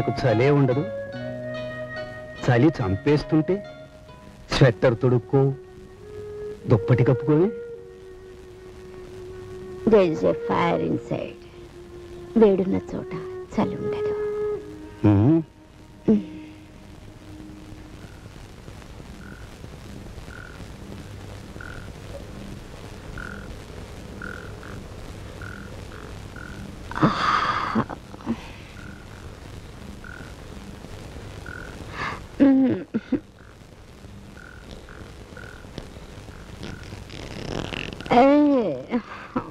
చలే ఉండదు. చలి చంపేస్తుంటే స్వెట్టర్ తొడుక్కో దుప్పటి కప్పుకోవే. There is a fire inside వేడున్న చోట చలి ఉండదు. ఉమ్. Yeah.